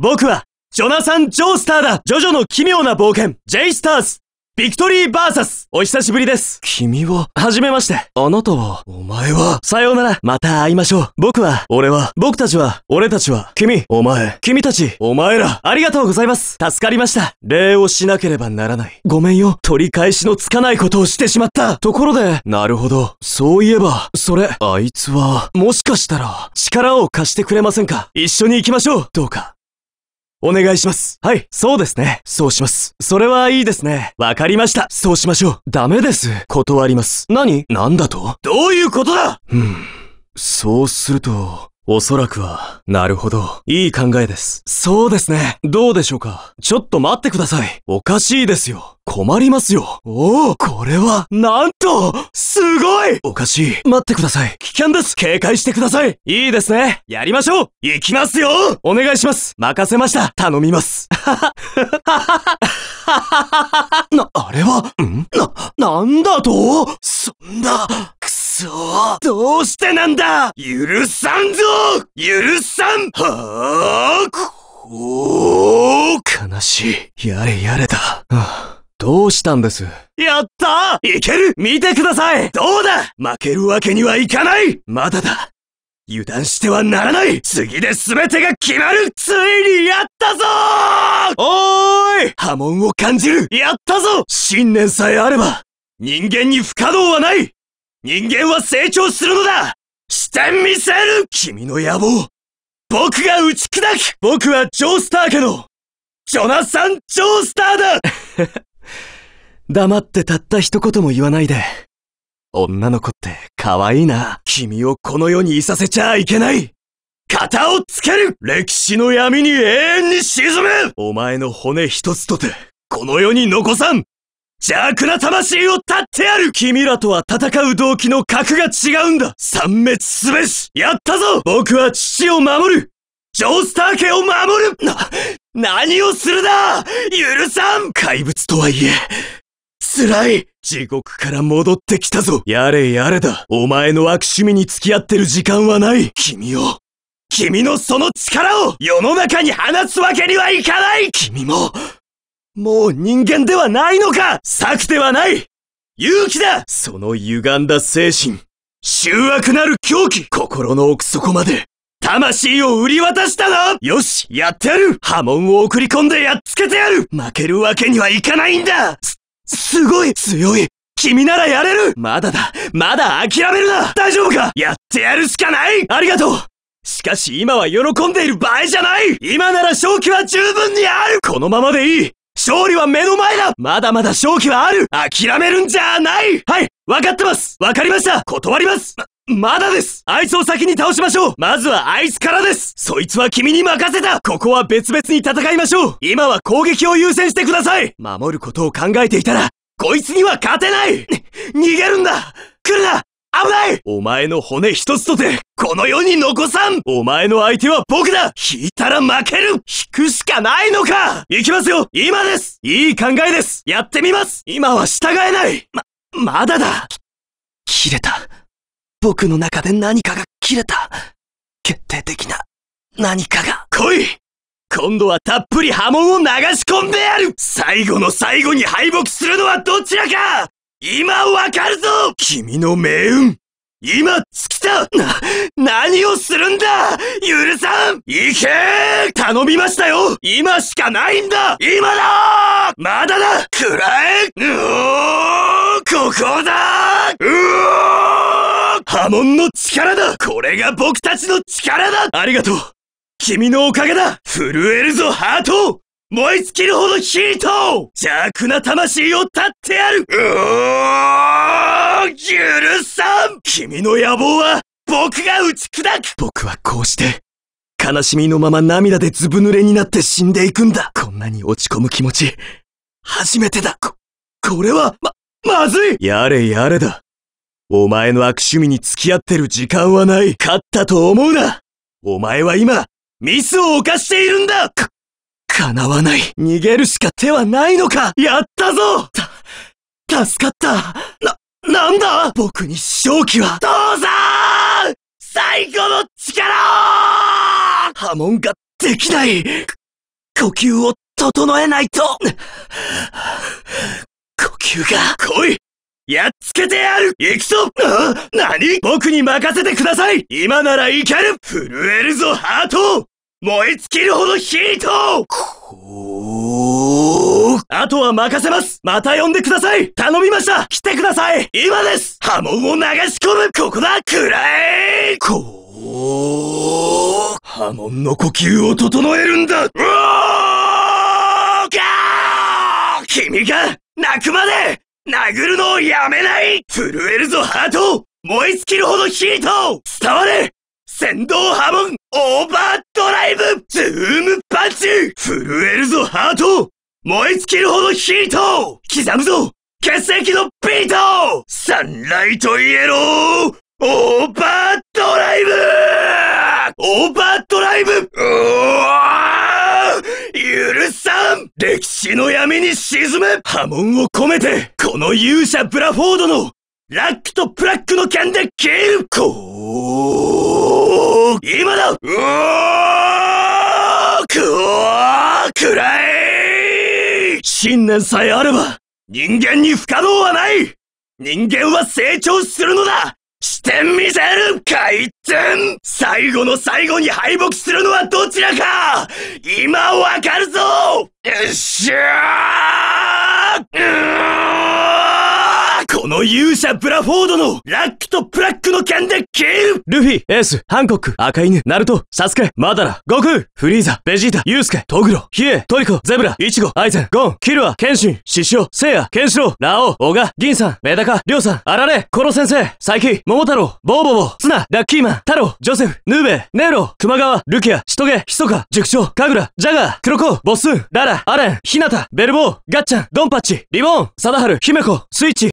僕は、ジョナサン・ジョースターだジョジョの奇妙な冒険、ジェイスターズビクトリーバーサスお久しぶりです君は、はじめまして。あなたは、お前は、さようなら。また会いましょう。僕は、俺は、僕たちは、俺たちは、君、お前、君たち、お前ら、ありがとうございます。助かりました。礼をしなければならない。ごめんよ。取り返しのつかないことをしてしまった。ところで、なるほど。そういえば、それ、あいつは、もしかしたら、力を貸してくれませんか？一緒に行きましょう。どうか。お願いします。はい、そうですね。そうします。それはいいですね。わかりました。そうしましょう。ダメです。断ります。何？なんだと？どういうことだ？うん。そうすると、おそらくは、なるほど。いい考えです。そうですね。どうでしょうかちょっと待ってください。おかしいですよ。困りますよ。おおこれは、なんとすごいおかしい。待ってください。危険です警戒してくださいいいですねやりましょう行きますよお願いします任せました頼みますはは、は はな、あれは、ん？な、なんだと？そんな、くそどうしてなんだ？許さんぞ！許さん？はあ？こう。悲しい。やれやれだ。どうしたんです？やった！いける！見てください！どうだ？負けるわけにはいかない！まだだ。油断してはならない！次で全てが決まる！ついにやったぞ！おーい！波紋を感じる！やったぞ！信念さえあれば人間に不可能はない！人間は成長するのだ。してみせる。君の野望。僕が打ち砕く。僕はジョースター家の。ジョナサン・ジョースターだ。黙ってたった一言も言わないで。女の子って可愛いな。君をこの世にいさせちゃいけない。型をつける。歴史の闇に永遠に沈む。お前の骨一つとて、この世に残さん邪悪な魂を絶ってやる君らとは戦う動機の格が違うんだ。殲滅すべし。やったぞ。僕は父を守る。ジョースター家を守る。な、何をするだ。許さん。怪物とはいえ、辛い。地獄から戻ってきたぞ。やれやれだ。お前の悪趣味に付き合ってる時間はない。君を。君のその力を世の中に放つわけにはいかない。君も、もう人間ではないのか！策ではない！勇気だ！その歪んだ精神、醜悪なる狂気心の奥底まで魂を売り渡したなよしやってやる！波紋を送り込んでやっつけてやる！負けるわけにはいかないんだ！す、すごい強い！君ならやれる！まだだ！まだ諦めるな！大丈夫か？やってやるしかない！ありがとう！しかし今は喜んでいる場合じゃない！今なら勝機は十分にある！このままでいい！勝利は目の前だ。まだまだ勝機はある。諦めるんじゃない。はいわかってます。わかりました。断ります。まだです。あいつを先に倒しましょう。まずはあいつからです。そいつは君に任せた。ここは別々に戦いましょう。今は攻撃を優先してください。守ることを考えていたら、こいつには勝てない。逃げるんだ。来るな。危ない！お前の骨一つとて、この世に残さん！お前の相手は僕だ！引いたら負ける！引くしかないのか！行きますよ！今です！いい考えです！やってみます！今は従えない！ま、まだだ！切れた。僕の中で何かが切れた。決定的な何かが。来い！今度はたっぷり波紋を流し込んでやる！最後の最後に敗北するのはどちらか！今わかるぞ！君の命運！今尽きた！な、何をするんだ！許さん！行け！頼みましたよ！今しかないんだ！今だ！まだだ！くらえうおー！ここだ！うおー！波紋の力だ！これが僕たちの力だ！ありがとう！君のおかげだ！震えるぞ！ハート！燃え尽きるほどヒート邪悪な魂を絶ってやるうおー許さん君の野望は僕が打ち砕く僕はこうして、悲しみのまま涙でずぶ濡れになって死んでいくんだ。こんなに落ち込む気持ち、初めてだ。こ、これは、ま、まずいやれやれだ。お前の悪趣味に付き合ってる時間はない。勝ったと思うな。お前は今、ミスを犯しているんだ、叶わない。逃げるしか手はないのか。やったぞ。た、助かった。な、なんだ。僕に勝機は。父さん。最後の力。波紋ができない。呼吸を整えないと。呼吸が。来い。やっつけてやる。行くぞ。な、何？僕に任せてください。今ならいける。震えるぞハート。燃え尽きるほどヒートこう。あとは任せます。また呼んでください。頼みました。来てください。今です。波紋を流し込む。ここだくらえこう波紋の呼吸を整えるんだ。うおー。ガー君が泣くまで。殴るのをやめない。震えるぞハート燃え尽きるほどヒート伝われ。仙道波紋 overdrive zoom punch 震えるぞハート燃え尽きるほどヒート刻むぞ血液のビート sunlight yellow overdrive overdrive うわー許さん歴史の闇に沈む波紋を込めてこの勇者ブラフォードのラックとプラックの剣で消えるこう今だ。うおーくおーくらえ信念さえあれば人間に不可能はない。人間は成長するのだ。してみせる。回転。最後の最後に敗北するのはどちらか。今わかるぞ。よっしゃーうー。この勇者ブラフォードのラックとプラックの剣で消える。ルフィ、エース、ハンコック、赤犬、ナルト、サスケ、マダラ、悟空、フリーザ、ベジータ、ユウスケ、トグロ、ヒエ、トリコ、ゼブラ、イチゴ、アイゼン、ゴン、キルア、ケンシン、シシオ、セイヤ、ケンシロウ、ラオウ、オガ、ギンさん、メダカ、リョウさん、アラレ、コロ先生、サイキ、モモタロウ、ボーボボ、ツナ、ラッキーマン、タロウ、ジョセフ、ヌーベ、ネロ、クマガワ、ルキア、シトゲ、ヒソカ、塾長、カグラ、ジャガー、クロコ、ボスン、ララ、アレン、ヒナタ、ベルボー、ガッチャン、ドンパッチ、リボン、サダハル、ヒメコ、スイッチ、